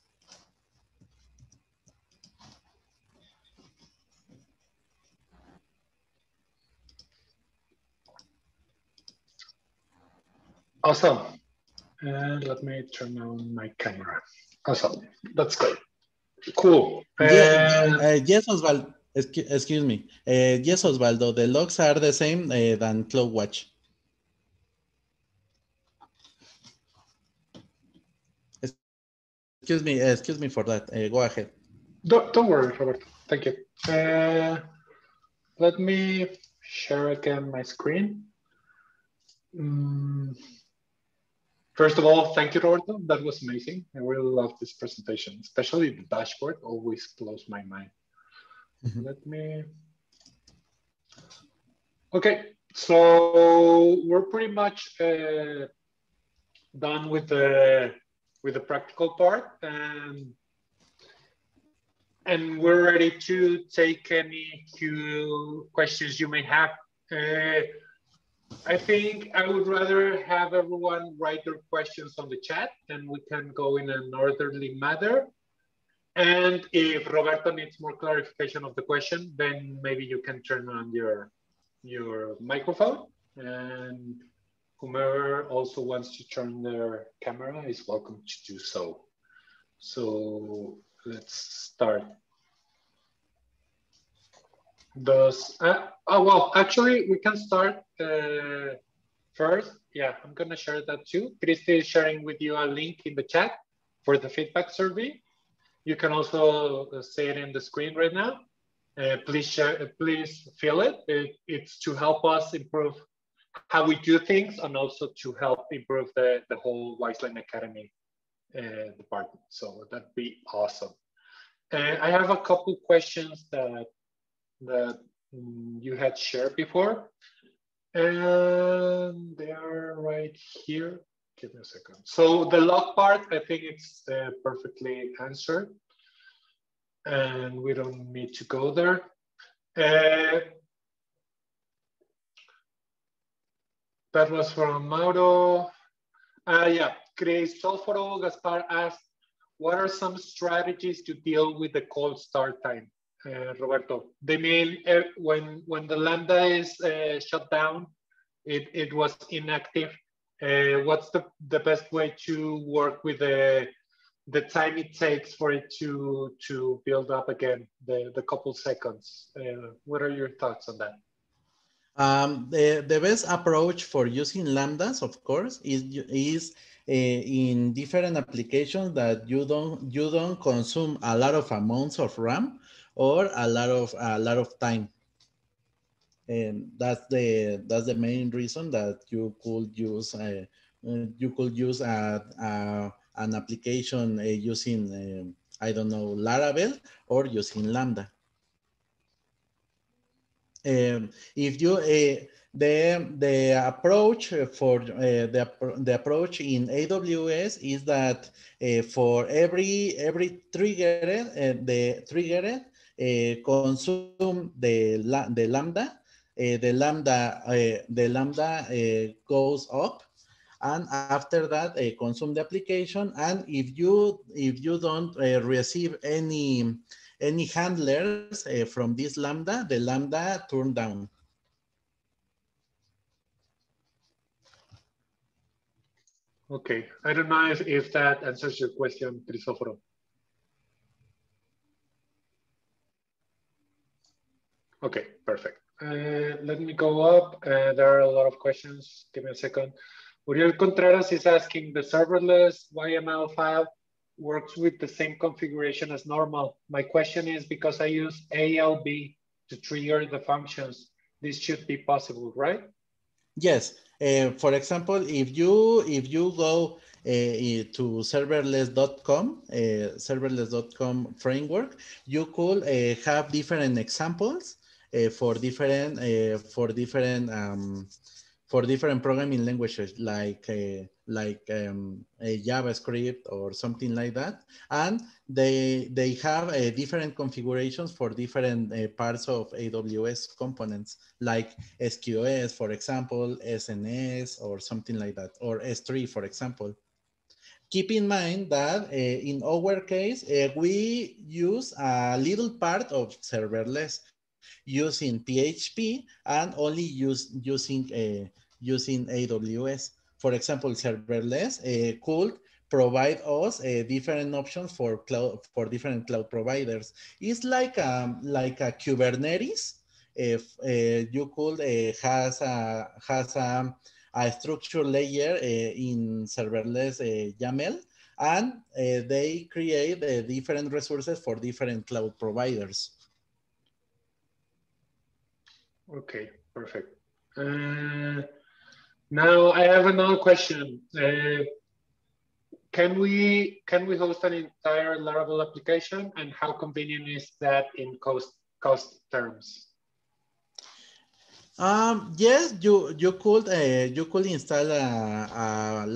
Awesome. And let me turn on my camera. Awesome. That's great. Cool. Yeah, Uh, uh, yes, Osvaldo. Excuse, excuse me. Uh, yes, Osvaldo. The logs are the same uh, than CloudWatch. Excuse me. uh, excuse me for that. Uh, go ahead. don't, don't worry, Roberto. Thank you. Uh, let me share again my screen. Mm. First of all, thank you, Roberto. That was amazing. I really love this presentation, especially the dashboard always blows my mind. Mhm. Let me. Okay, so we're pretty much uh, done with the with the practical part, and and we're ready to take any questions you may have. Uh, I think I would rather have everyone write their questions on the chat and we can go in an orderly manner. And if Roberto needs more clarification of the question, then maybe you can turn on your, your microphone and whomever also wants to turn their camera is welcome to do so. So let's start. Does, uh, oh, well, actually we can start uh, first. Yeah, I'm gonna share that too. Christy is sharing with you a link in the chat for the feedback survey. You can also uh, see it in the screen right now. Uh, please share, uh, please fill it. it. It's to help us improve how we do things and also to help improve the, the whole Wizeline Academy uh, department. So that'd be awesome. I have a couple questions that that mm, you had shared before. And they are right here. Give me a second. So the log part, I think it's uh, perfectly answered. And we don't need to go there. Uh, that was from Mauro. Uh, yeah, Cristoforo Gaspar asked, what are some strategies to deal with the cold start time? uh, Roberto. They mean uh, when when the lambda is uh, shut down, it, it was inactive. Uh, what's the, the best way to work with the the time it takes for it to to build up again, the, the couple seconds? Uh, what are your thoughts on that? Um, the, the best approach for using lambdas, of course, is is uh, in different applications that you don't you don't consume a lot of amounts of RAM or a lot of a lot of time. And that's the that's the main reason that you could use uh, you could use a, a an application uh, using I don't know Laravel or using Lambda. Um, if you uh, the the approach for uh, the the approach in AWS is that uh, for every every trigger uh, the trigger consume the the lambda the lambda the lambda goes up and after that consume the application and if you if you don't receive any any handlers from this lambda the lambda turn down Okay, I don't know if, if that answers your question, Crisoforo. Okay, perfect. Uh, let me go up. Uh, there are a lot of questions. Give me a second. Uriel Contreras is asking, the serverless YML file works with the same configuration as normal. My question is because I use ALB to trigger the functions, this should be possible, right? Yes. Uh, for example, if you if you go uh, to serverless.com, uh, serverless.com framework, you could have different examples for different for different um, for different programming languages like uh, like um, JavaScript or something like that, and they they have uh, different configurations for different uh, parts of AWS components, like SQS, for example, SNS, or something like that, or S3, for example. Keep in mind that uh, in our case, uh, we use a little part of serverless using PHP and only use using uh, using AWS. For example, serverless uh, could provide us uh, different options for cloud for different cloud providers. It's like um, like a Kubernetes. If uh, you could uh, has a has a, a structure layer in serverless YAML, and they create different resources for different cloud providers. Okay, perfect. now I have another question can we can we host an entire Laravel application and how convenient is that in cost cost terms? Um, yes, you you could uh, you could install a, a,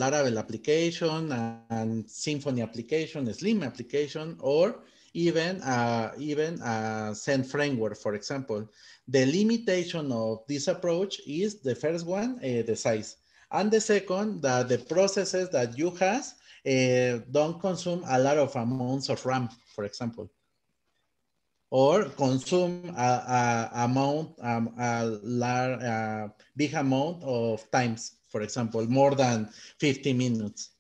Laravel application and Symfony application, a Slim application, or even uh, even a Zend framework, for example. The limitation of this approach is the first one, uh, the size, and the second that the processes that you have uh, don't consume a lot of amounts of RAM, for example, or consume a, a amount, um, a large, a big amount of times, for example, more than 50 minutes.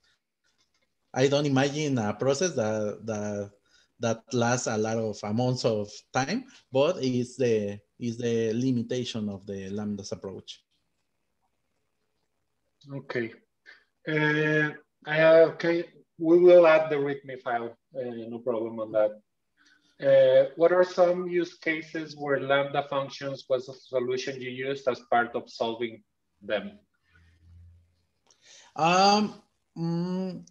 I don't imagine a process that, that, that lasts a lot of amounts of time, but it's the, is the limitation of the Lambdas approach. Okay. Uh, uh, okay, we will add the README file, uh, no problem on that. Uh, what are some use cases where Lambda functions was a solution you used as part of solving them? Um, mm,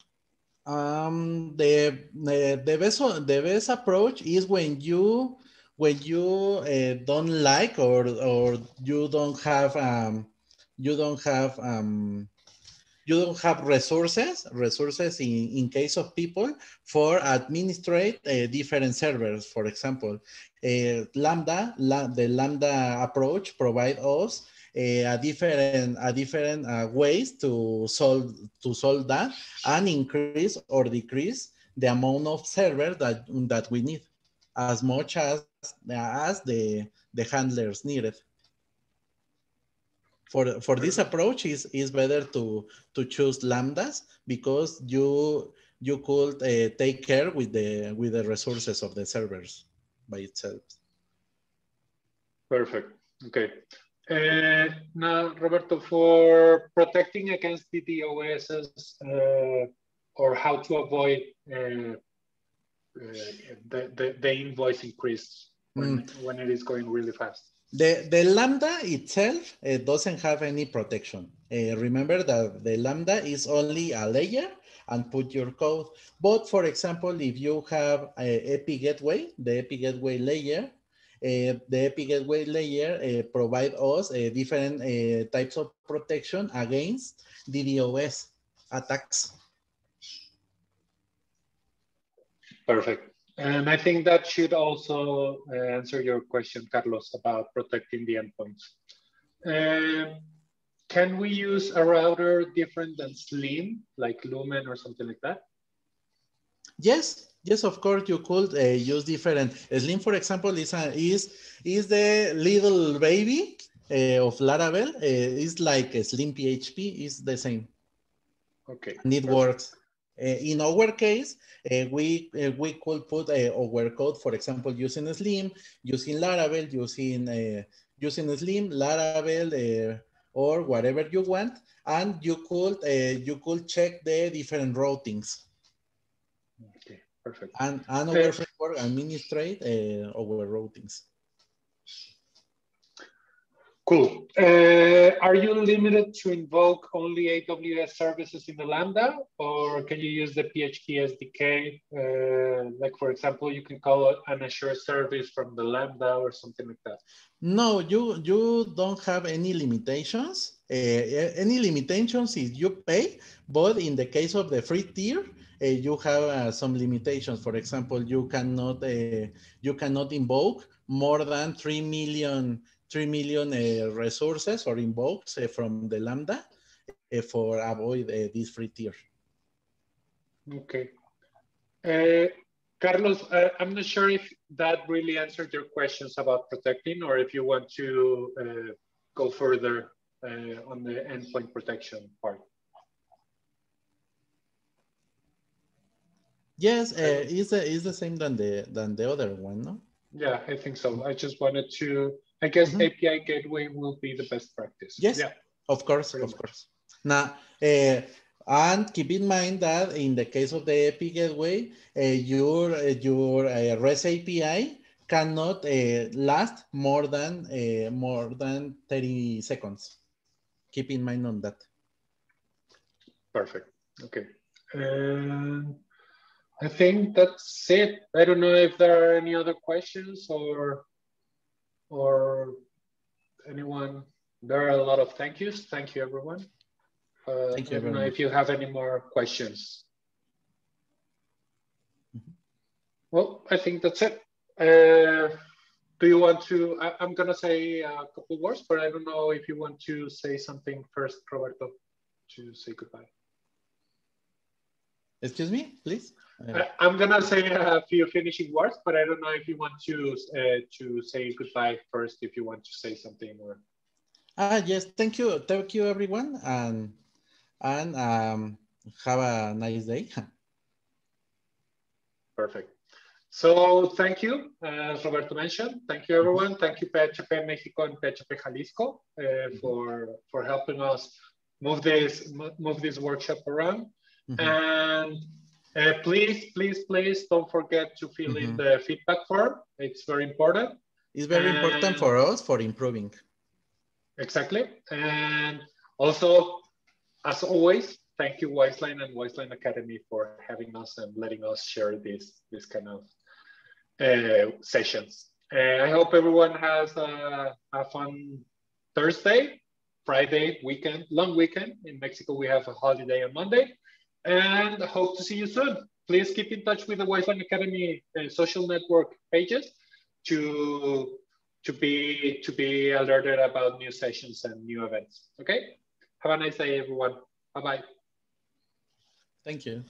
um, the, the, the, best, the best approach is when you when you uh, don't like or or you don't have um, you don't have um, you don't have resources, resources in, in case of people for administrate uh, different servers, for example. Uh, Lambda, la, the Lambda approach provide us a different, a different uh, ways to solve, to solve that and increase or decrease the amount of server that, that we need as much as, as the, the handlers needed for for this approach is is better to to choose lambdas because you you could uh, take care with the with the resources of the servers by itself. Perfect. Okay uh, now roberto for protecting against DDoSs uh, or how to avoid uh, uh, the, the, the invoice increase when, mm. when it is going really fast the, the Lambda itself uh, doesn't have any protection. Uh, remember that the Lambda is only a layer and put your code. But for example, if you have a API gateway, the API gateway layer, the API gateway layer uh, provide us uh, different uh, types of protection against DDoS attacks. Perfect. And I think that should also uh, answer your question, Carlos, about protecting the endpoints. Um, can we use a router different than Slim, like Lumen or something like that? Yes, yes, of course you could uh, use different. Slim, for example, is a, is is the little baby uh, of Laravel. Uh, it's like a Slim PHP. Is the same. Okay. And it perfect. works. Uh, in our case, uh, we uh, we could put our code, for example, using Slim, using Laravel, using using Slim, Laravel, or whatever you want, and you could you could check the different routings. Perfect. And, and our framework administrate our routings. Cool. Uh, are you limited to invoke only AWS services in the Lambda, or can you use the PHP SDK? Uh, like, for example, you can call an Azure service from the Lambda or something like that. No, you you don't have any limitations. Uh, any limitations is you pay, but in the case of the free tier, uh, you have uh, some limitations. For example, you cannot uh, you cannot invoke more than three million 3 million uh, resources or invokes uh, from the Lambda uh, for avoid this free tier. Okay. Carlos, I'm not sure if that really answered your questions about protecting or if you want to go further on the endpoint protection part. Yes, uh, it's, a, it's the same than the than the other one, no? Yeah, I think so. I just wanted to I guess mm -hmm. API gateway will be the best practice. Yes, yeah. of course, Pretty of much. course. Now, uh, and keep in mind that in the case of the API gateway, uh, your uh, your REST API cannot last more than more than 30 seconds. Keep in mind on that. Perfect. Okay. I think that's it. I don't know if there are any other questions or or anyone? There are a lot of thank yous. Thank you, everyone. Uh, Thank you. I don't know if you have any more questions. Mm -hmm. Well, I think that's it. Uh, do you want to? I, am gonna say a couple words, but I don't know if you want to say something first, Roberto, to say goodbye. Excuse me, please. I, am gonna say a few finishing words, but I don't know if you want to uh, to say goodbye first. If you want to say something or. Ah yes, thank you, thank you everyone, and and um, have a nice day. Perfect. So thank you, as Roberto mentioned. Thank you everyone. Thank you PHP Mexico and PHP Jalisco uh, for for helping us move this move this workshop around. Mm -hmm. And uh, please, please, please don't forget to fill mm -hmm. in mm-hmm. the feedback form. It's very important. It's very and important for us for improving. Exactly. And also, as always, thank you Wizeline and Wizeline Academy for having us and letting us share this, this kind of uh, sessions. Uh, I hope everyone has a, a fun Thursday, Friday, weekend, long weekend. In Mexico, we have a holiday on Monday and hope to see you soon. Please keep in touch with the Wizeline Academy uh, social network pages to to be to be alerted about new sessions and new events. Okay. Have a nice day, everyone. Bye bye. Thank you.